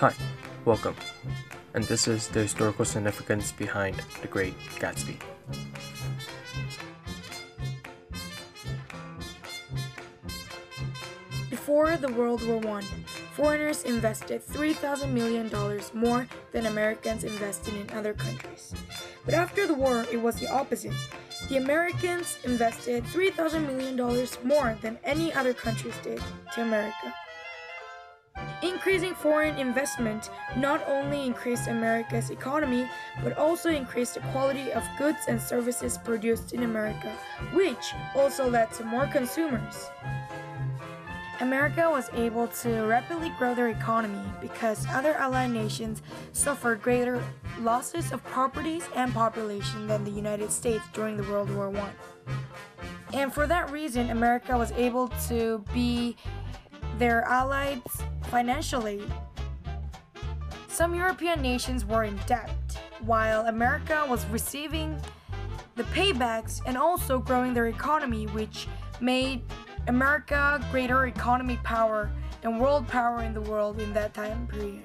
Hi, welcome. And this is the historical significance behind The Great Gatsby. Before the World War I, foreigners invested $3,000 million more than Americans invested in other countries. But after the war, it was the opposite. The Americans invested $3,000 million more than any other countries did to America. Increasing foreign investment not only increased America's economy, but also increased the quality of goods and services produced in America, which also led to more consumers. America was able to rapidly grow their economy because other allied nations suffered greater losses of properties and population than the United States during the World War I. And for that reason, America was able to be their allies financially. Some European nations were in debt, while America was receiving the paybacks and also growing their economy, which made America greater economic power and world power in the world in that time period.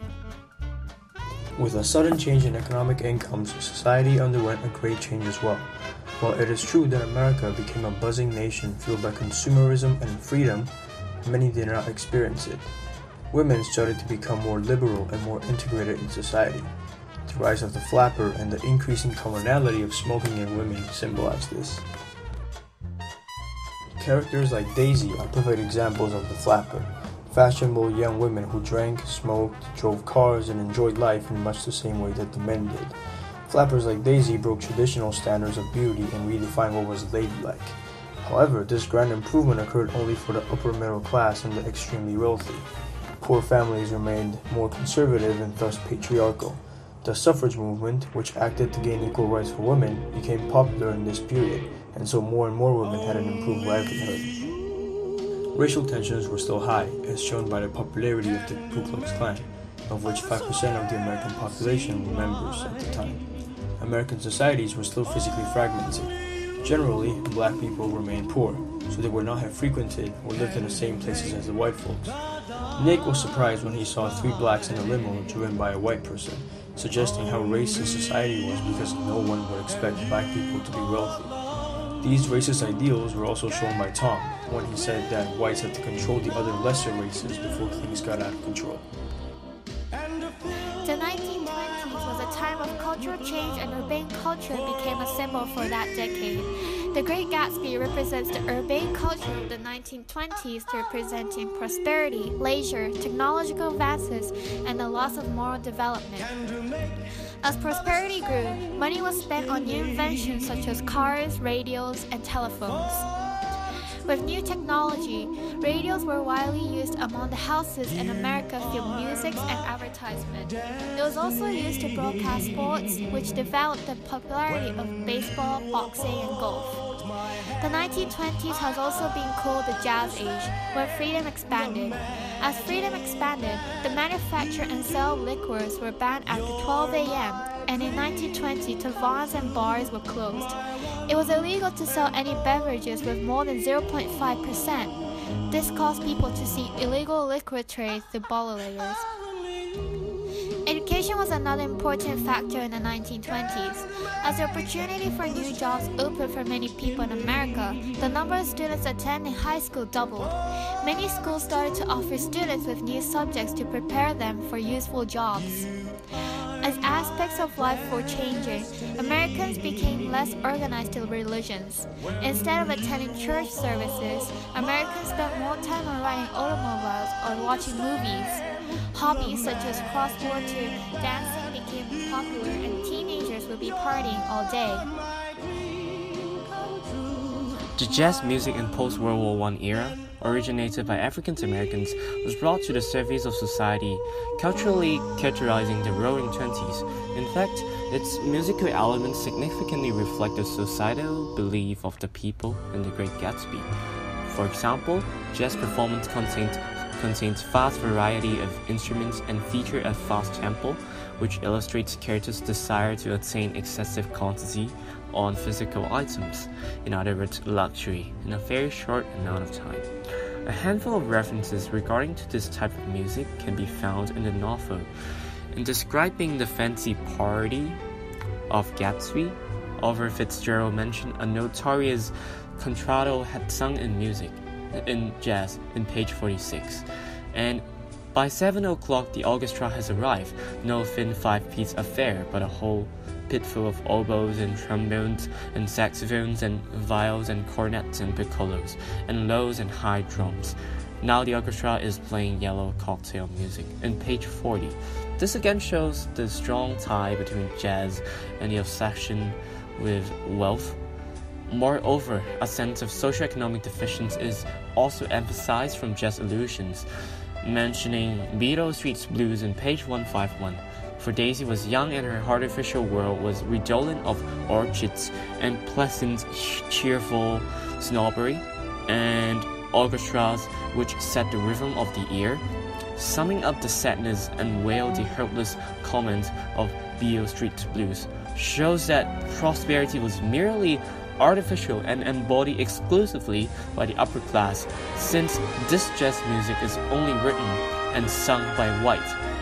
With a sudden change in economic incomes, society underwent a great change as well. While it is true that America became a buzzing nation fueled by consumerism and freedom, many did not experience it. Women started to become more liberal and more integrated in society. The rise of the flapper and the increasing commonality of smoking in women symbolize this. Characters like Daisy are perfect examples of the flapper. Fashionable young women who drank, smoked, drove cars, and enjoyed life in much the same way that the men did. Flappers like Daisy broke traditional standards of beauty and redefined what was ladylike. However, this grand improvement occurred only for the upper middle class and the extremely wealthy. Poor families remained more conservative and thus patriarchal. The suffrage movement, which acted to gain equal rights for women, became popular in this period, and so more and more women had an improved livelihood. Racial tensions were still high, as shown by the popularity of the Ku Klux Klan, of which 5% of the American population were members at the time. American societies were still physically fragmented. Generally, black people remained poor, so they would not have frequented or lived in the same places as the white folks. Nick was surprised when he saw three blacks in a limo driven by a white person, suggesting how racist society was because no one would expect black people to be wealthy. These racist ideals were also shown by Tom when he said that whites had to control the other lesser races before things got out of control. The 1920s was a time of cultural change and urbane culture became a symbol for that decade. The Great Gatsby represents the urbane culture of the 1920s representing prosperity, leisure, technological advances, and the loss of moral development. As prosperity grew, money was spent on new inventions such as cars, radios, and telephones. With new technology, radios were widely used among the houses in America through music and advertisement. It was also used to broadcast sports, which developed the popularity of baseball, boxing, and golf. The 1920s has also been called the Jazz Age, where freedom expanded. As freedom expanded, the manufacture and sale of liquors were banned after 12 a.m., and in 1920, taverns and bars were closed. It was illegal to sell any beverages with more than 0.5%. This caused people to see illegal liquor trade through layers. Education was another important factor in the 1920s. As the opportunity for new jobs opened for many people in America, the number of students attending high school doubled. Many schools started to offer students with new subjects to prepare them for useful jobs. As aspects of life were changing, Americans became less organized to religions. Instead of attending church services, Americans spent more time on riding automobiles or watching movies. Hobbies such as cross-border dancing became popular and teenagers would be partying all day. The jazz music in post-World War I era originated by African Americans, was brought to the surface of society, culturally characterizing the roaring 20s. In fact, its musical elements significantly reflect the societal belief of the people in The Great Gatsby. For example, jazz performance contained contains vast variety of instruments and feature a fast tempo, which illustrates characters' desire to attain excessive quantity on physical items, in other words, luxury, in a very short amount of time. A handful of references regarding to this type of music can be found in the novel. In describing the fancy party of Gatsby, Oliver Fitzgerald mentioned a notorious contralto had sung in music, in jazz, in page 46. And by 7 o'clock, the orchestra has arrived. No thin five piece affair, but a whole pit full of oboes and trombones and saxophones and viols and cornets and piccolos and lows and high drums. Now the orchestra is playing yellow cocktail music. In page 40, this again shows the strong tie between jazz and the obsession with wealth. Moreover, a sense of socioeconomic deficiency is also emphasized from jazz allusions, mentioning Beale Street's blues in page 151 for Daisy was young and her artificial world was redolent of orchids and pleasant, cheerful snobbery, and orchestras which set the rhythm of the ear. Summing up the sadness and wail the helpless comment of Beale Street Blues shows that prosperity was merely artificial and embodied exclusively by the upper class, since this jazz music is only written and sung by white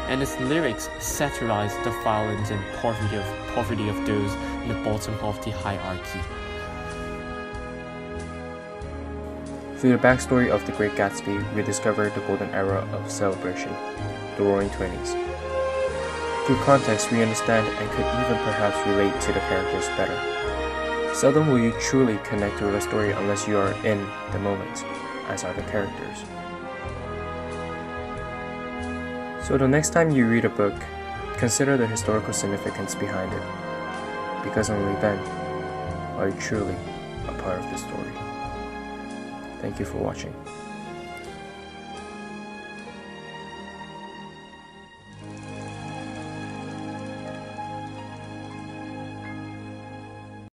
and its lyrics satirize the violence and poverty of, poverty of those in the bottom of the hierarchy. Through the backstory of The Great Gatsby, we discover the golden era of celebration, the Roaring Twenties. Through context, we understand and could even perhaps relate to the characters better. Seldom will you truly connect to a story unless you are in the moment, as are the characters. So the next time you read a book, consider the historical significance behind it, because only then are you truly a part of the story. Thank you for watching.